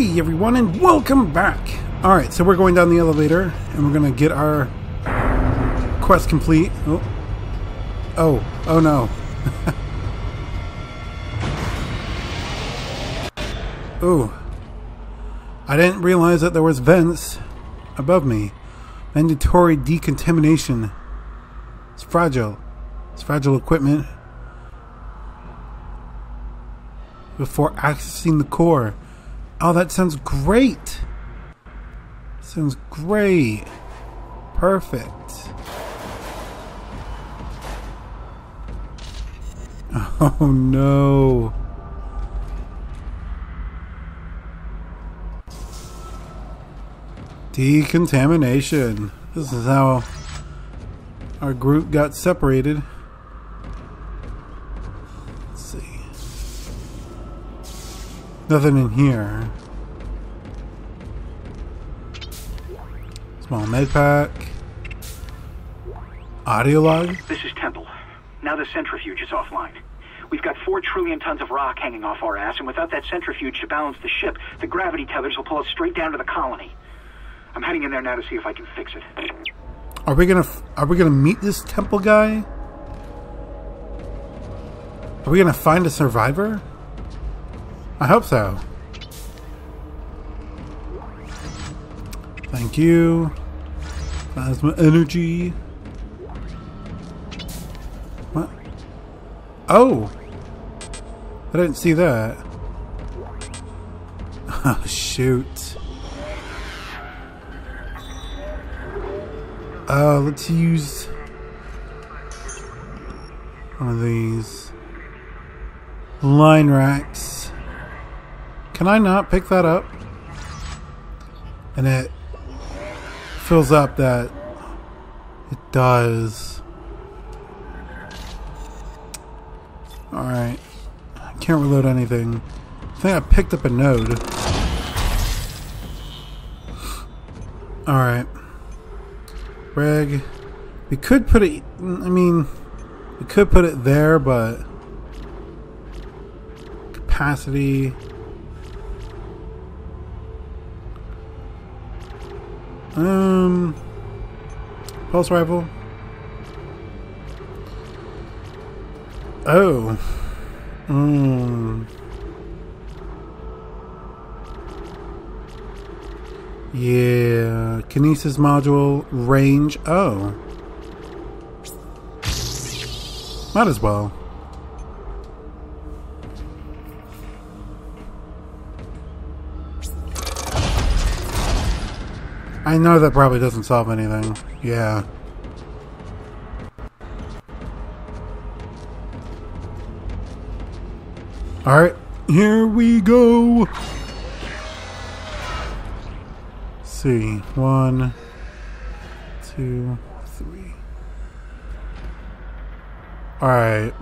Hey everyone and welcome back! Alright, so we're going down the elevator and we're gonna get our quest complete. Oh, oh, oh no. Ooh. I didn't realize that there was vents above me. Mandatory decontamination. It's fragile. It's fragile equipment. Before accessing the core. Oh, that sounds great. Sounds great. Perfect. Oh no. Decontamination. This is how our group got separated. Let's see. Nothing in here. Small med pack. Audio log. This is Temple. Now the centrifuge is offline. We've got four trillion tons of rock hanging off our ass, and without that centrifuge to balance the ship, the gravity tethers will pull us straight down to the colony. I'm heading in there now to see if I can fix it. Are we gonna Are we gonna meet this temple guy? Are we gonna find a survivor? I hope so. Thank you. Plasma energy. What? Oh! I didn't see that. Oh, shoot. Uh, let's use one of these line racks. Can I not pick that up? And it fills up that it does. Alright. I can't reload anything. I think I picked up a node. Alright. Reg. We could put it, I mean, we could put it there, but capacity. Um, pulse rifle. Oh. Hmm. Yeah, kinesis module range. Oh, might as well. I know that probably doesn't solve anything. Yeah. Alright, here we go. see. One, two, three. Alright.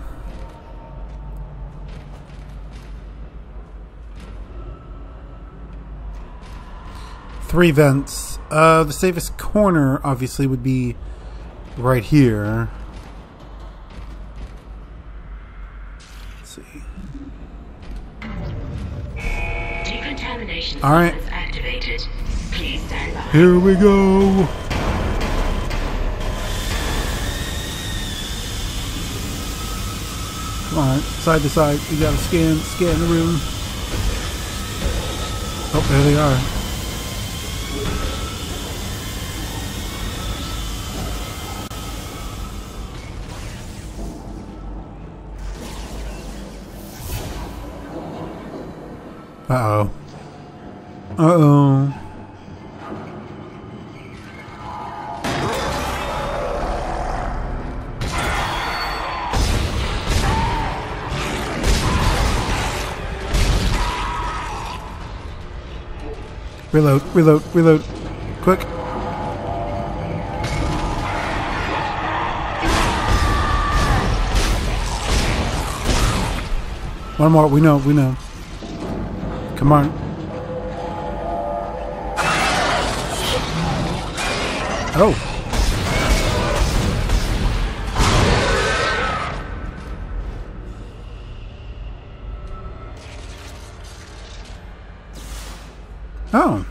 Three vents. Uh, the safest corner, obviously, would be right here. Let's see. Decontamination All right. activated. Please stand by. Here we go. Come on, side to side. We gotta scan, scan the room. Oh, there they are. Uh oh. Uh oh. Reload, reload, reload. Quick. One more, we know, we know. Come on. Oh. Oh.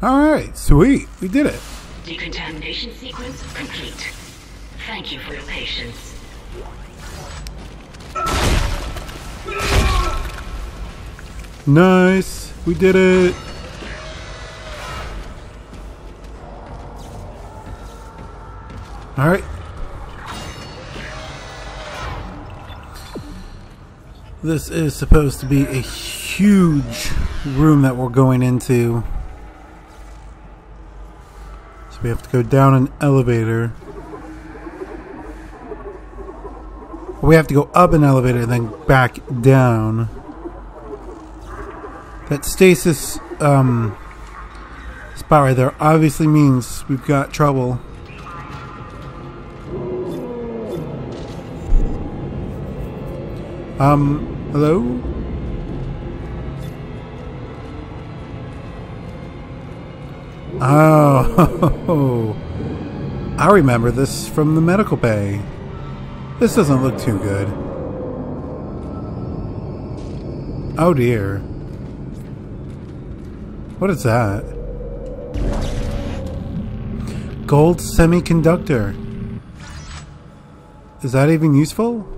Alright, sweet. We did it. Decontamination sequence complete. Thank you for your patience. Nice. We did it. Alright. This is supposed to be a huge room that we're going into. So we have to go down an elevator. We have to go up an elevator and then back down. That stasis um, spot right there obviously means we've got trouble. Um, hello? Oh, I remember this from the medical bay. This doesn't look too good. Oh dear. What is that? Gold semiconductor. Is that even useful?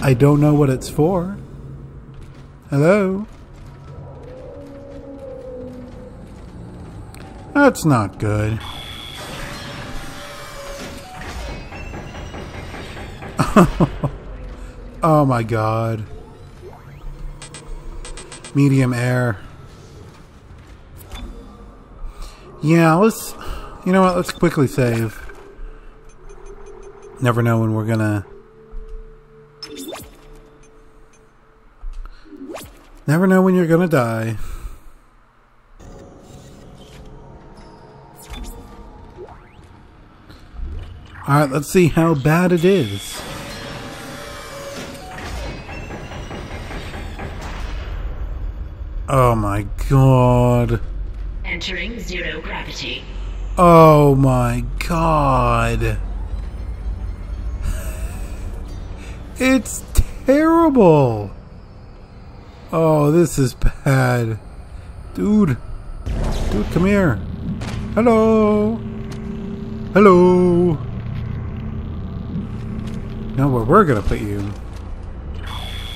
I don't know what it's for. Hello? That's not good. oh my god. Medium air. Yeah, let's... You know what, let's quickly save. Never know when we're gonna... Never know when you're gonna die. Alright, let's see how bad it is. Oh my god. Entering zero gravity. Oh my god. It's terrible. Oh, this is bad. Dude. Dude, come here. Hello. Hello. Know where we're gonna put you.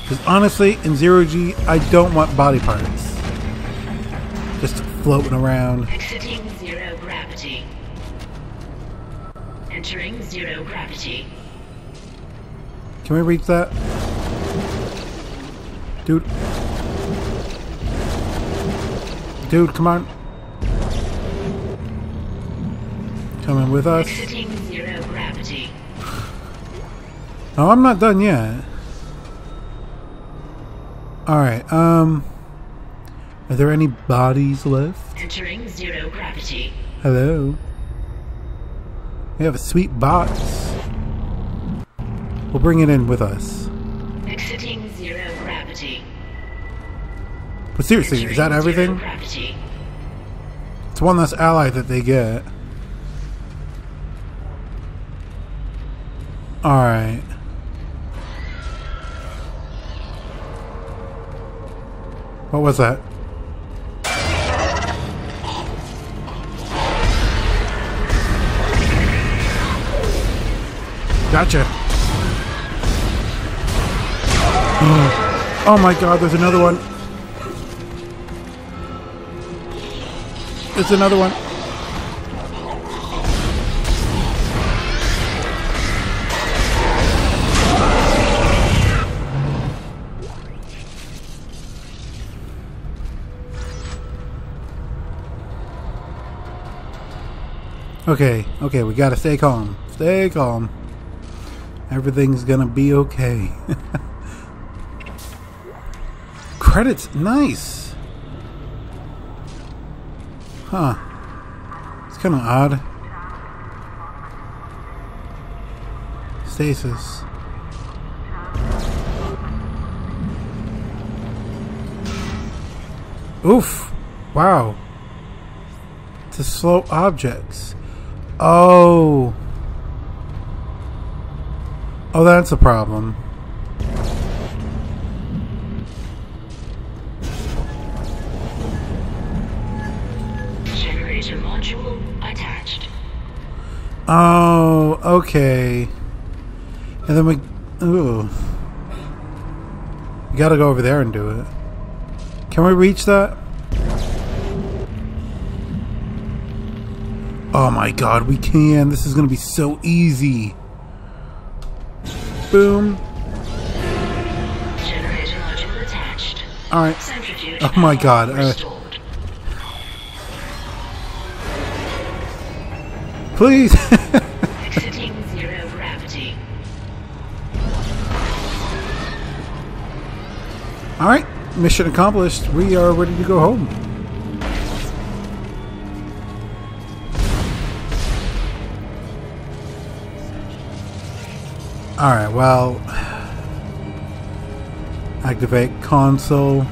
Because honestly, in Zero G, I don't want body parts. Just floating around. Exiting zero gravity. Entering zero gravity. Can we reach that? Dude. Dude, come on. Coming with us. Exiting zero gravity. Oh, I'm not done yet. Alright, um... Are there any bodies left? Entering zero gravity. Hello? We have a sweet box. We'll bring it in with us. Exiting zero gravity. But seriously, is that everything? Gravity. It's one less ally that they get. Alright. What was that? Gotcha. Oh my god, there's another one. There's another one. Okay, okay, we gotta stay calm. Stay calm. Everything's gonna be okay. Credits, nice. Huh. It's kind of odd. Stasis. Oof. Wow. To slow objects. Oh. Oh, that's a problem. Generator module attached. Oh, okay. And then we... Ooh. We gotta go over there and do it. Can we reach that? Oh my god, we can. This is gonna be so easy. Boom. Generator module attached. Alright. Centrifuge Oh my God, uh, Please! Exiting zero gravity. Alright. Mission accomplished. We are ready to go home. Alright, well. Activate console.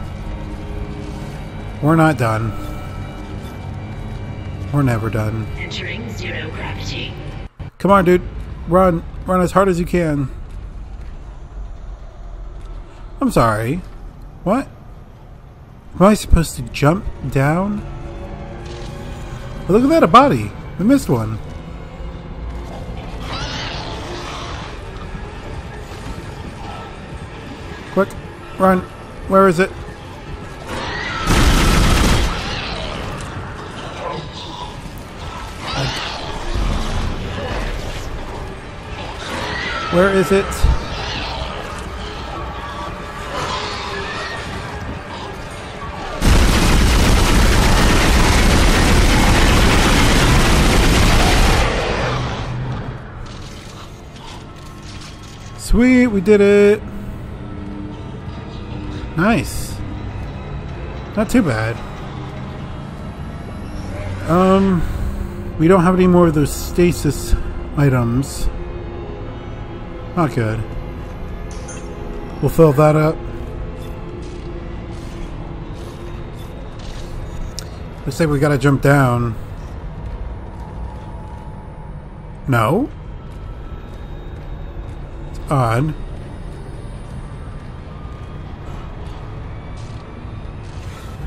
We're not done. We're never done. Entering zero gravity. Come on, dude. Run. Run as hard as you can. I'm sorry. What? Am I supposed to jump down? But look at that, a body. We missed one. Run. Where is it? Where is it? Sweet, we did it. Nice. Not too bad. Um, we don't have any more of those stasis items. Not good. We'll fill that up. Looks like we gotta jump down. No? It's odd.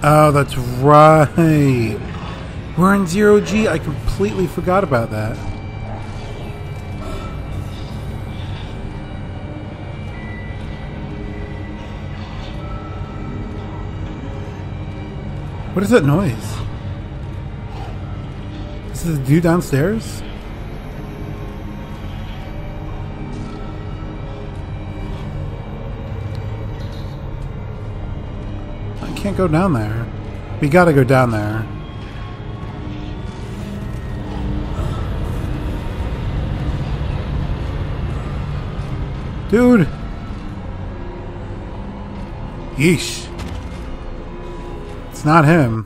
Oh, that's right. We're in zero G. I completely forgot about that. What is that noise? Is this the dude downstairs? Can't go down there. We gotta go down there. Dude! Yeesh. It's not him.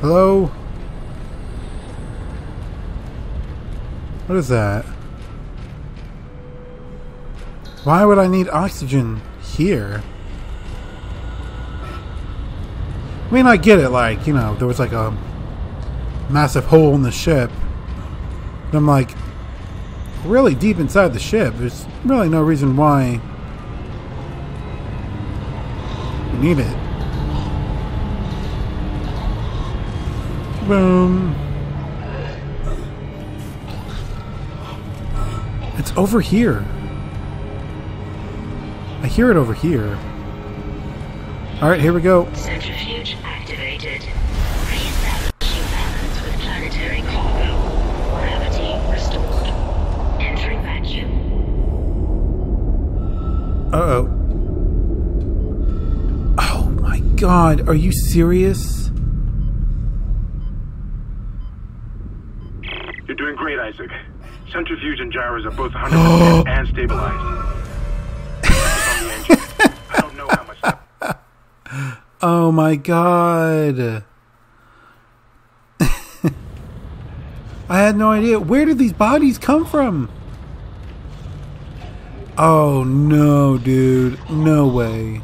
Hello? What is that? Why would I need oxygen here? I mean, I get it, like, you know, there was like a massive hole in the ship. And I'm like, really deep inside the ship. There's really no reason why we need it. Boom. It's over here. I hear it over here. Alright, here we go. Centrifuge activated. Reestablishing balance with planetary cargo. Gravity restored. Entering vacuum. Uh oh. Oh my god, are you serious? You're doing great, Isaac. Centrifuge and gyros are both 100% and stabilized. Focus on the engine. I don't know how much that Oh my god. I had no idea. Where did these bodies come from? Oh no, dude. No way.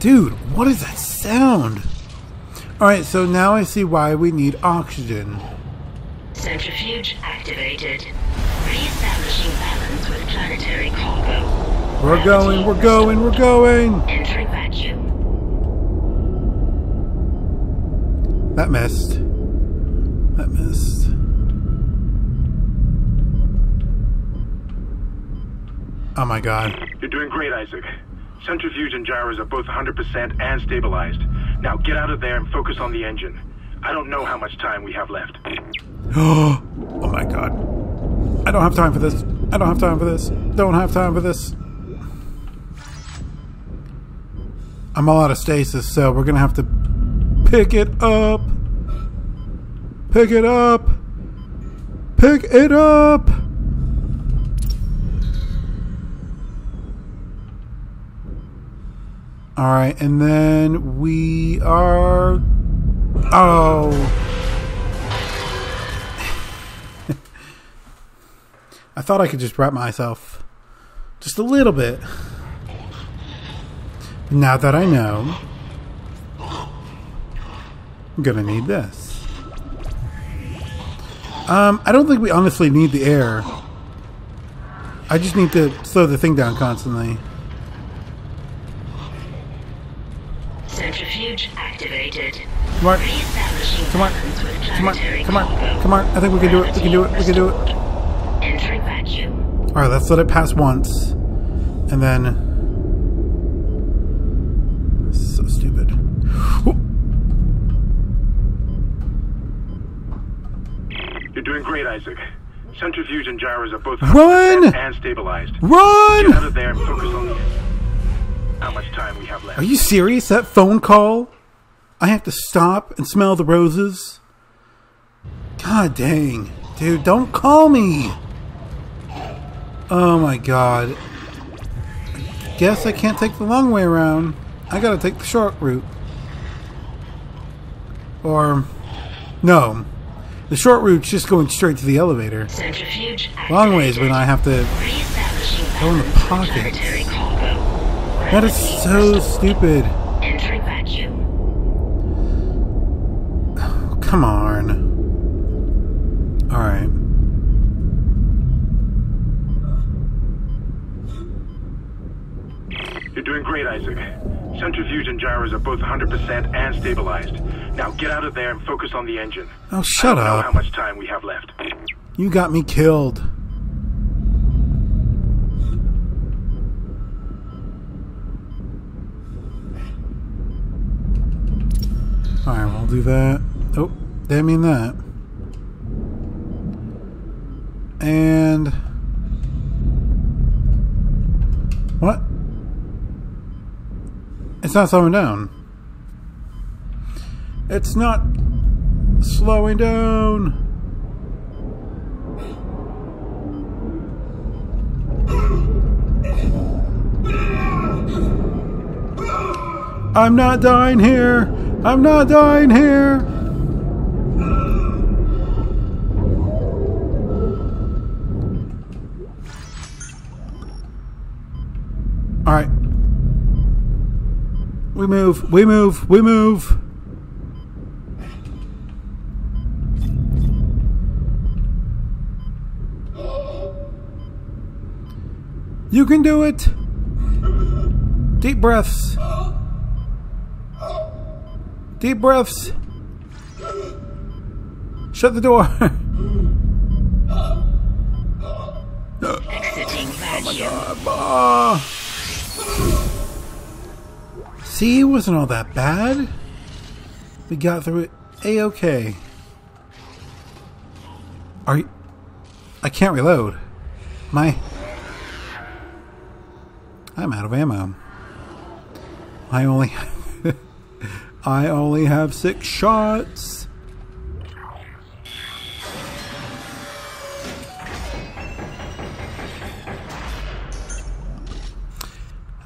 Dude, what is that sound? Alright, so now I see why we need oxygen. Centrifuge activated. Re-establishing balance with planetary cargo. We're going, we're going, we're going! Entering vacuum. That missed. That missed. Oh my god. You're doing great, Isaac. Centrifuge and gyros are both 100% and stabilized. Now get out of there and focus on the engine. I don't know how much time we have left. Oh my god. I don't have time for this. I don't have time for this. Don't have time for this. I'm all out of stasis, so we're gonna have to pick it up. Pick it up. Pick it up. All right, and then we are. Oh. I thought I could just wrap myself just a little bit. Now that I know, I'm gonna need this. Um, I don't think we honestly need the air. I just need to slow the thing down constantly. Centrifuge activated. Come on, Come on. come on, come on, come on. I think we can do it. We can do it. We can do it. Entering vacuum. All right, let's let it pass once, and then. So stupid. You're doing great, Isaac. Centrifuge and gyros are both Run! and stabilized. Get out Run! of there and focus on the. How much time we have left? Are you serious? That phone call? I have to stop and smell the roses? God dang. Dude, don't call me. Oh my god. Guess I can't take the long way around. I gotta take the short route. Or. No. The short route's just going straight to the elevator. Centrifuge. Long ways when I have to. Go in the balance with pocket. That is so stupid. Come on. Alright. You're doing great, Isaac. Centrifuge and gyros are both 100% and stabilized. Now get out of there and focus on the engine. Oh, shut know how much time we have left. You got me killed. Alright, we'll do that. Oh, didn't mean that. And. What? It's not slowing down. It's not slowing down. I'm not dying here. I'm not dying here. We move. We move. We move. You can do it. Deep breaths. Deep breaths. Shut the door. Exiting vacuum. Ah. See, it wasn't all that bad. We got through it a-okay. Are you... I can't reload. My... I'm out of ammo. I only... I only have six shots.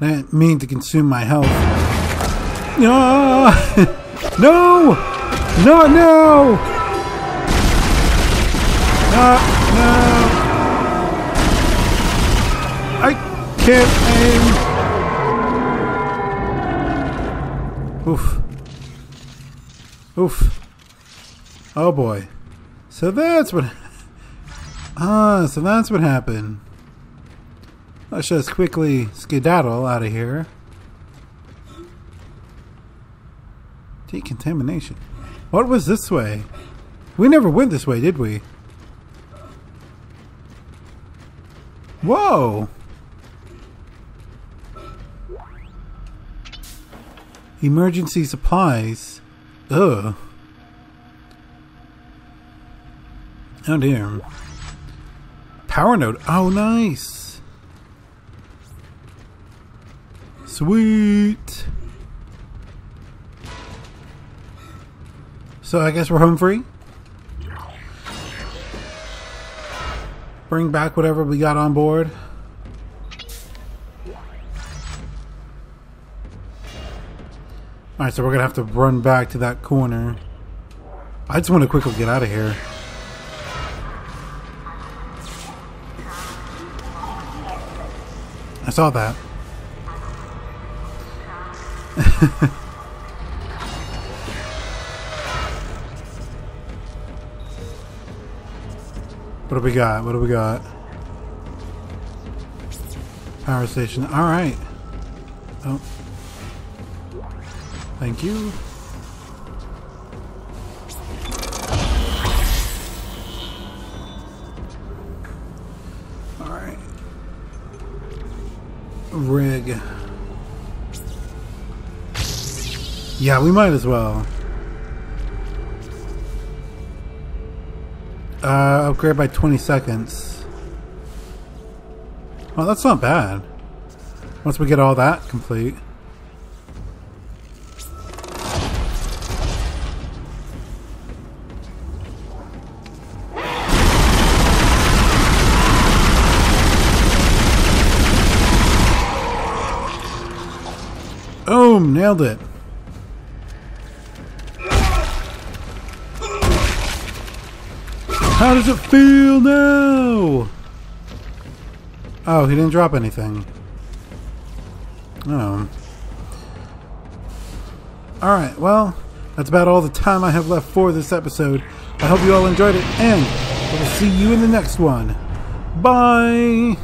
I didn't mean to consume my health. No! no! Not now! Not now! I can't aim! Oof. Oof. Oh boy. So that's what. Ah, so that's what happened. Let's just quickly skedaddle out of here. Decontamination. What was this way? We never went this way, did we? Whoa! Emergency supplies. Ugh. Oh dear. Power node. Oh, nice. Sweet. So I guess we're home free. Bring back whatever we got on board. Alright, so we're gonna have to run back to that corner. I just want to quickly get out of here. I saw that. what do we got? What do we got? Power station. Alright. Oh. Thank you. Alright. Rig. Yeah, we might as well. Uh, upgrade by 20 seconds. Well, that's not bad. Once we get all that complete. Boom! Nailed it. How does it feel now? Oh, he didn't drop anything. Oh. Alright, well, that's about all the time I have left for this episode. I hope you all enjoyed it, and we'll see you in the next one. Bye!